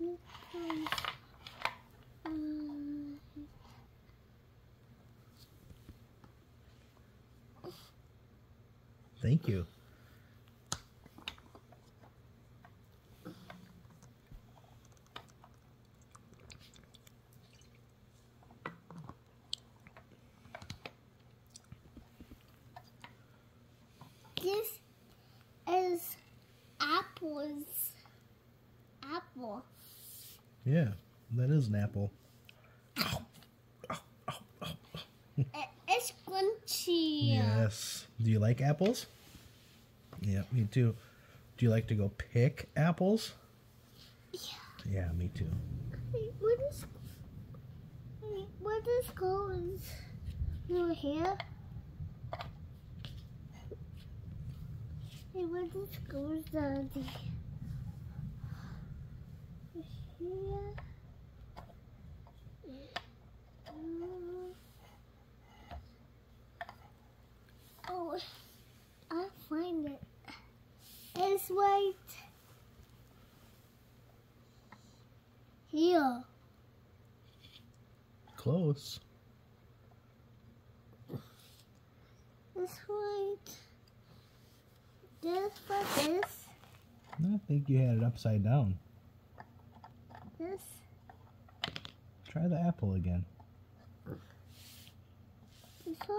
Um, Thank you. This is apples. Apple. Yeah, that is an apple. It- It's crunchy. Yes. Do you like apples? Yeah, me too. Do you like to go pick apples? Yeah. Yeah, me too. Wait, What is? wait, What is goes? Over here. Hey, what is goes down the here? Mm. Oh, I find it. It's right here. Close. It's right. This for this. I think you had it upside down. This. Try the apple again. This one.